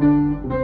Música